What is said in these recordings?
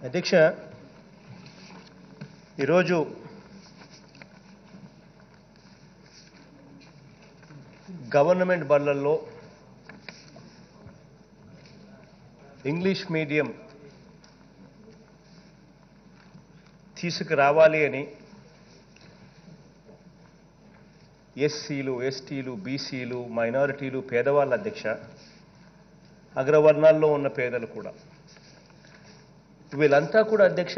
అధ్యక్ష ఈరోజు government బళ్ళల్లో English medium తీసుకురావాలి అని ఎస్సీలు ఎస్టీలు బీసీలు మైనారిటీలు పేదవాళ్ళ అధ్యక్ష అగ్రవర్ణాల్లో ఉన్న పేదలు కూడా వీళ్ళంతా కూడా అధ్యక్ష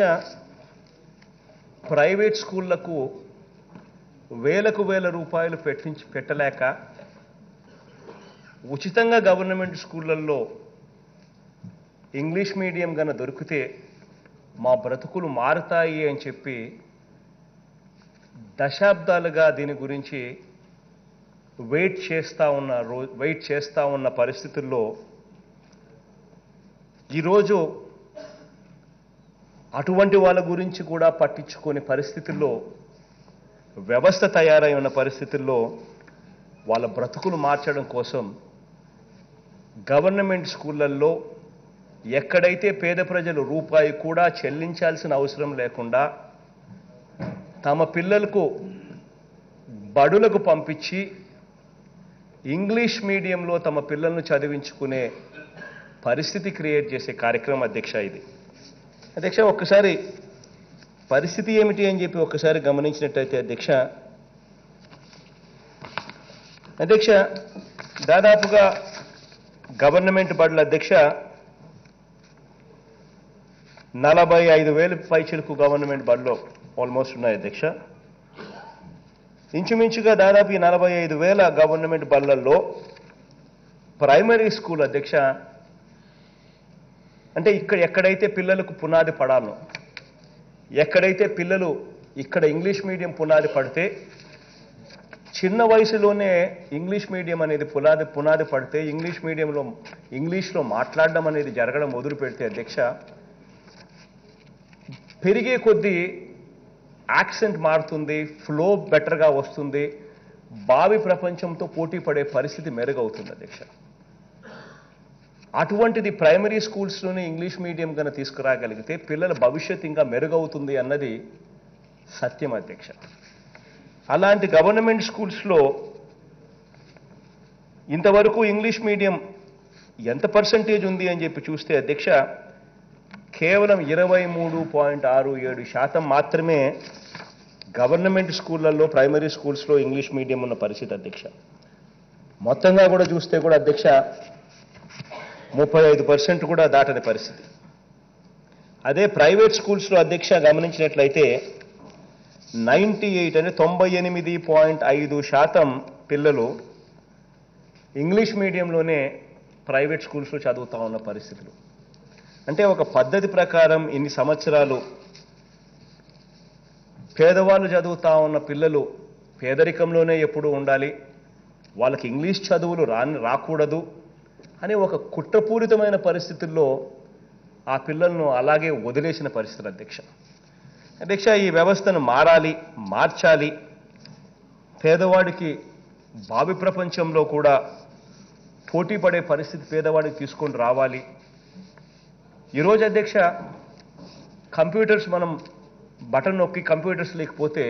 ప్రైవేట్ స్కూళ్ళకు వేలకు వేల రూపాయలు పెట్టించి పెట్టలేక ఉచితంగా గవర్నమెంట్ స్కూళ్ళల్లో ఇంగ్లీష్ మీడియం గన దొరికితే మా బ్రతుకులు మారుతాయి అని చెప్పి దశాబ్దాలుగా దీని గురించి వెయిట్ చేస్తూ ఉన్న రో వెయిట్ చేస్తూ ఉన్న పరిస్థితుల్లో ఈరోజు అటువంటి వాళ్ళ గురించి కూడా పట్టించుకునే పరిస్థితుల్లో వ్యవస్థ తయారై ఉన్న పరిస్థితుల్లో వాళ్ళ బ్రతుకులు మార్చడం కోసం గవర్నమెంట్ స్కూళ్ళల్లో ఎక్కడైతే పేద ప్రజలు రూపాయి కూడా చెల్లించాల్సిన అవసరం లేకుండా తమ పిల్లలకు బడులకు పంపించి ఇంగ్లీష్ మీడియంలో తమ పిల్లలను చదివించుకునే పరిస్థితి క్రియేట్ చేసే కార్యక్రమం అధ్యక్ష ఇది. అధ్యక్ష ఒక్కసారి పరిస్థితి ఏమిటి అని చెప్పి ఒక్కసారి గమనించినట్టయితే అధ్యక్ష అధ్యక్ష దాదాపుగా గవర్నమెంట్ బడుల అధ్యక్ష నలభై ఐదు వేలు పైచిలకు గవర్నమెంట్ బడిలో ఆల్మోస్ట్ ఉన్నాయి అధ్యక్ష. ఇంచుమించుగా దాదాపు ఈ నలభై ఐదు వేల గవర్నమెంట్ బళ్ళల్లో ప్రైమరీ స్కూల్ అధ్యక్ష అంటే ఇక్కడ ఎక్కడైతే పిల్లలకు పునాది పడాలో ఎక్కడైతే పిల్లలు ఇక్కడ ఇంగ్లీష్ మీడియం పునాది పడితే చిన్న వయసులోనే ఇంగ్లీష్ మీడియం అనేది పునాది పునాది పడితే ఇంగ్లీష్ మీడియంలో ఇంగ్లీష్లో మాట్లాడడం అనేది జరగడం మొదలు పెడితే అధ్యక్ష పెరిగే కొద్దీ యాక్సెంట్ మారుతుంది ఫ్లో బెటర్గా వస్తుంది భావి ప్రపంచంతో పోటీ పడే పరిస్థితి మెరుగవుతుంది అధ్యక్ష. అటువంటిది ప్రైమరీ స్కూల్స్లోనే ఇంగ్లీష్ మీడియం కనుక తీసుకురాగలిగితే పిల్లల భవిష్యత్ ఇంకా మెరుగవుతుంది అన్నది సత్యం అధ్యక్ష. అలాంటి గవర్నమెంట్ స్కూల్స్లో ఇంతవరకు ఇంగ్లీష్ మీడియం ఎంత పర్సంటేజ్ ఉంది అని చెప్పి చూస్తే అధ్యక్ష కేవలం ఇరవై మూడు పాయింట్ ఆరు ఏడు శాతం మాత్రమే గవర్నమెంట్ స్కూళ్ళల్లో ప్రైమరీ స్కూల్స్లో ఇంగ్లీష్ మీడియం ఉన్న పరిస్థితి అధ్యక్ష. మొత్తంగా కూడా చూస్తే కూడా అధ్యక్ష ముప్పై ఐదు పర్సెంట్ కూడా దాటని పరిస్థితి. అదే ప్రైవేట్ స్కూల్స్లో అధ్యక్ష గమనించినట్లయితే నైంటీ ఎయిట్ అంటే తొంభై ఎనిమిది పాయింట్ ఐదు శాతం పిల్లలు ఇంగ్లీష్ మీడియంలోనే ప్రైవేట్ స్కూల్స్లో చదువుతూ ఉన్న పరిస్థితులు. అంటే ఒక పద్ధతి ప్రకారం ఇన్ని సంవత్సరాలు పేదవాళ్ళు చదువుతూ ఉన్న పిల్లలు పేదరికంలోనే ఎప్పుడు ఉండాలి. వాళ్ళకి ఇంగ్లీష్ చదువులు రాని రాకూడదు. అనే ఒక కుట్రపూరితమైన పరిస్థితుల్లో ఆ పిల్లలను అలాగే వదిలేసిన పరిస్థితులు అధ్యక్ష. అధ్యక్ష ఈ వ్యవస్థను మారాలి మార్చాలి. పేదవాడికి భావి ప్రపంచంలో కూడా పోటీ పడే పరిస్థితి పేదవాడికి తీసుకొని రావాలి. ఈరోజు అధ్యక్ష కంప్యూటర్స్ మనం బటన్ నొక్కి కంప్యూటర్స్ లేకపోతే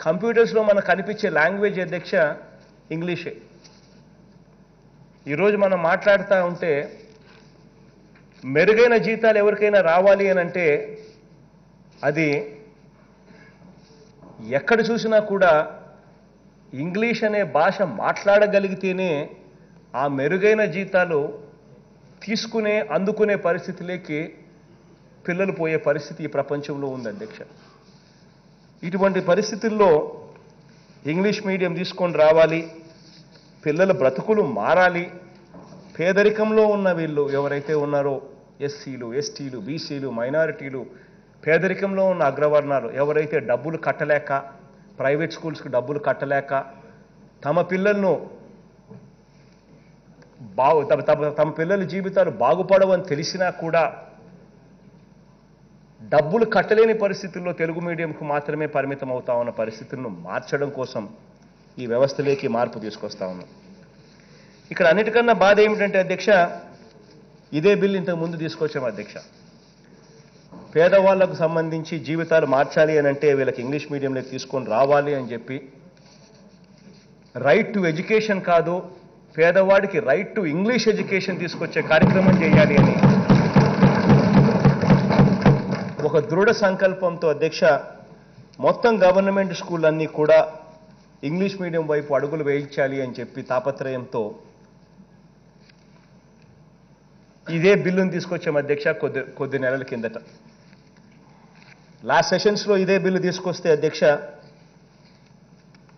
కంప్యూటర్స్లో మనకు కనిపించే లాంగ్వేజ్ అధ్యక్ష ఇంగ్లీషే. ఈరోజు మనం మాట్లాడుతూ ఉంటే మెరుగైన జీతాలు ఎవరికైనా రావాలి అని అంటే అది ఎక్కడ చూసినా కూడా ఇంగ్లీష్ అనే భాష మాట్లాడగలిగితేనే ఆ మెరుగైన జీతాలు తీసుకునే అందుకునే పరిస్థితిలోకి పిల్లలు పోయే పరిస్థితి ఈ ప్రపంచంలో ఉంది అధ్యక్ష. ఇటువంటి పరిస్థితుల్లో ఇంగ్లీష్ మీడియం తీసుకొని రావాలి. పిల్లల బ్రతుకులు మారాలి. పేదరికంలో ఉన్న వీళ్ళు ఎవరైతే ఉన్నారో ఎస్సీలు ఎస్టీలు బీసీలు మైనారిటీలు పేదరికంలో ఉన్న అగ్రవర్ణాలు ఎవరైతే డబ్బులు కట్టలేక ప్రైవేట్ స్కూల్స్కి డబ్బులు కట్టలేక తమ పిల్లలను బాగు తమ తమ తమ పిల్లల జీవితాలు బాగుపడవని తెలిసినా కూడా డబ్బులు కట్టలేని పరిస్థితుల్లో తెలుగు మీడియంకు మాత్రమే పరిమితం అవుతా ఉన్న పరిస్థితులను మార్చడం కోసం ఈ వ్యవస్థలోకి మార్పు తీసుకొస్తా ఉన్నాం. ఇక్కడ అన్నిటికన్నా బాధ ఏమిటంటే అధ్యక్ష ఇదే బిల్ ఇంతకు ముందు తీసుకొచ్చాం అధ్యక్ష. పేదవాళ్ళకు సంబంధించి జీవితాలు మార్చాలి అని అంటే వీళ్ళకి ఇంగ్లీష్ మీడియంలో తీసుకొని రావాలి అని చెప్పి రైట్ టు ఎడ్యుకేషన్ కాదు పేదవాడికి రైట్ టు ఇంగ్లీష్ ఎడ్యుకేషన్ తీసుకొచ్చే కార్యక్రమం చేయాలి అని. ఒక దృఢ సంకల్పంతో అధ్యక్ష మొత్తం గవర్నమెంట్ స్కూళ్ళన్నీ కూడా ఇంగ్లీష్ మీడియం వైపు అడుగులు వేయించాలి అని చెప్పి తాపత్రయంతో ఇదే బిల్లును తీసుకొచ్చాం అధ్యక్ష కొద్ది కొద్ది నెలల కిందట. లాస్ట్ సెషన్స్లో ఇదే బిల్లు తీసుకొస్తే అధ్యక్ష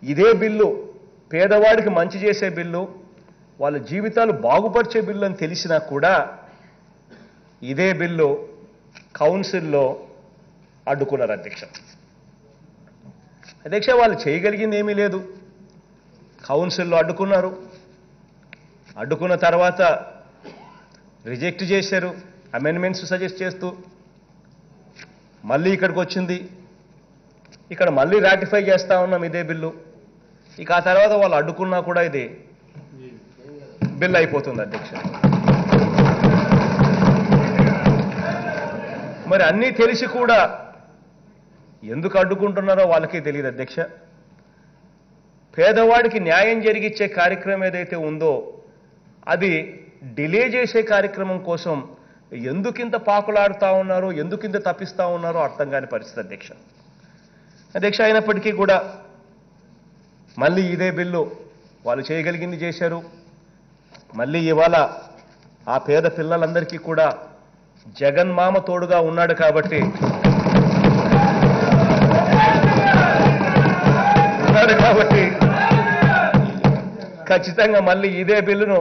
ఇదే బిల్లు పేదవాడికి మంచి చేసే బిల్లు వాళ్ళ జీవితాలు బాగుపరిచే బిల్లు అని తెలిసినా కూడా ఇదే బిల్లు కౌన్సిల్లో అడ్డుకున్నారు అధ్యక్ష. అధ్యక్ష వాళ్ళు చేయగలిగింది ఏమీ లేదు. కౌన్సిల్లో అడ్డుకున్నారు. అడ్డుకున్న తర్వాత రిజెక్ట్ చేశారు. అమెండ్మెంట్స్ సజెస్ట్ చేస్తూ మళ్ళీ ఇక్కడికి వచ్చింది. ఇక్కడ మళ్ళీ రాటిఫై చేస్తా ఉన్నాం ఇదే బిల్లు. ఇక ఆ తర్వాత వాళ్ళు అడ్డుకున్నా కూడా ఇది బిల్ అయిపోతుంది అధ్యక్ష. మరి అన్నీ తెలిసి కూడా ఎందుకు అడ్డుకుంటున్నారో వాళ్ళకే తెలియదు అధ్యక్ష. పేదవాడికి న్యాయం జరిగిచ్చే కార్యక్రమం ఏదైతే ఉందో అది డిలే చేసే కార్యక్రమం కోసం ఎందుకింత పాకులాడుతూ ఉన్నారో ఎందుకింత తప్పిస్తా ఉన్నారో అర్థం కాని పరిస్థితి అధ్యక్ష. అధ్యక్ష అయినప్పటికీ కూడా మళ్ళీ ఇదే బిల్లు వాళ్ళు చేయగలిగింది చేశారు. మళ్ళీ ఇవాళ ఆ పేద పిల్లలందరికీ కూడా జగన్మామ తోడుగా ఉన్నాడు కాబట్టి ఉన్నాడు కాబట్టి ఖచ్చితంగా మళ్ళీ ఇదే బిల్లును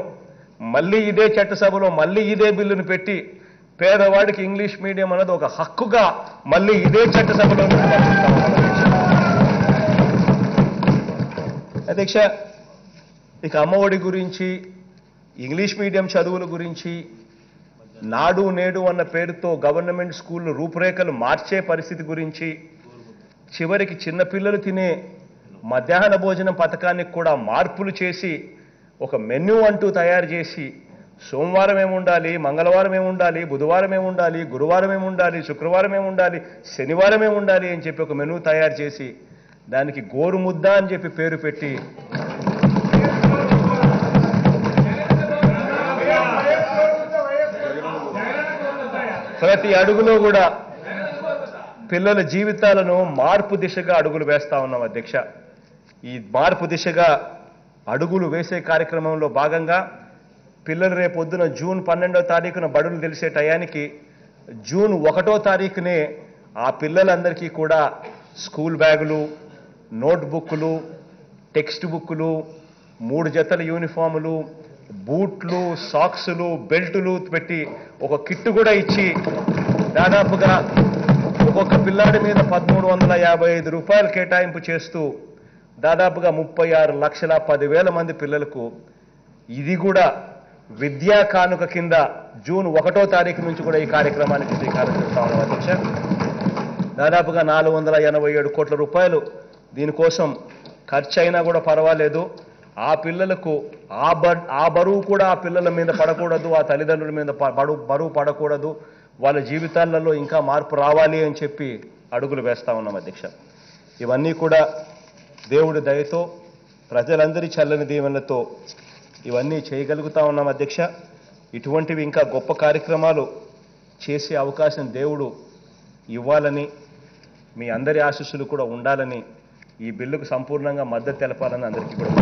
మళ్ళీ ఇదే చట్టసభలో మళ్ళీ ఇదే బిల్లును పెట్టి పేదవాడికి ఇంగ్లీష్ మీడియం అన్నది ఒక హక్కుగా మళ్ళీ ఇదే చట్టసభలో అధ్యక్ష ఇక అమ్మఒడి గురించి ఇంగ్లీష్ మీడియం చదువుల గురించి నాడు నేడు అన్న పేరుతో గవర్నమెంట్ స్కూళ్ళు రూపురేఖలు మార్చే పరిస్థితి గురించి చివరికి చిన్నపిల్లలు తినే మధ్యాహ్న భోజనం పథకానికి కూడా మార్పులు చేసి ఒక మెన్యూ అంటూ తయారు చేసి సోమవారం ఏముండాలి మంగళవారం ఏముండాలి బుధవారం ఏముండాలి గురువారం ఏముండాలి శుక్రవారం ఏముండాలి శనివారం ఏముండాలి అని చెప్పి ఒక మెనూ తయారు చేసి దానికి గోరుముద్ద అని చెప్పి పేరు పెట్టి ప్రతి అడుగులో కూడా పిల్లల జీవితాలను మార్పు దిశగా అడుగులు వేస్తా ఉన్నాం అధ్యక్ష. ఈ మార్పు దిశగా అడుగులు వేసే కార్యక్రమంలో భాగంగా పిల్లలు రేపొద్దున జూన్ పన్నెండో తారీఖున బడులు తెలిసే టయానికి జూన్ ఒకటో తారీఖునే ఆ పిల్లలందరికీ కూడా స్కూల్ బ్యాగులు నోట్ బుక్కులు టెక్స్ట్ బుక్కులు మూడు జతల యూనిఫాములు బూట్లు సాక్సులు బెల్టులు పెట్టి ఒక కిట్టు కూడా ఇచ్చి దాదాపుగా ఒక్కొక్క పిల్లాడి మీద పదమూడు వందల యాభై ఐదు రూపాయలు కేటాయింపు చేస్తూ దాదాపుగా ముప్పై ఆరు లక్షల పదివేల మంది పిల్లలకు ఇది కూడా విద్యా కానుక కింద జూన్ ఒకటో తారీఖు నుంచి కూడా ఈ కార్యక్రమానికి శ్రీకారం చుడతా ఉన్నాం అధ్యక్ష. దాదాపుగా నాలుగు వందల ఎనభై ఏడు కోట్ల రూపాయలు దీనికోసం ఖర్చు అయినా కూడా పర్వాలేదు. ఆ పిల్లలకు ఆ బ ఆ బరువు కూడా ఆ పిల్లల మీద పడకూడదు ఆ తల్లిదండ్రుల మీద బరువు బరువు పడకూడదు. వాళ్ళ జీవితాలలో ఇంకా మార్పు రావాలి అని చెప్పి అడుగులు వేస్తా ఉన్నాం అధ్యక్ష. ఇవన్నీ కూడా దేవుడి దయతో ప్రజలందరి చల్లని దీవెనతో ఇవన్నీ చేయగలుగుతా ఉన్నాం అధ్యక్ష. ఇటువంటివి ఇంకా గొప్ప కార్యక్రమాలు చేసే అవకాశం దేవుడు ఇవ్వాలని మీ అందరి ఆశీస్సులు కూడా ఉండాలని ఈ బిల్లుకు సంపూర్ణంగా మద్దతు తెలపాలని అందరికీ కూడా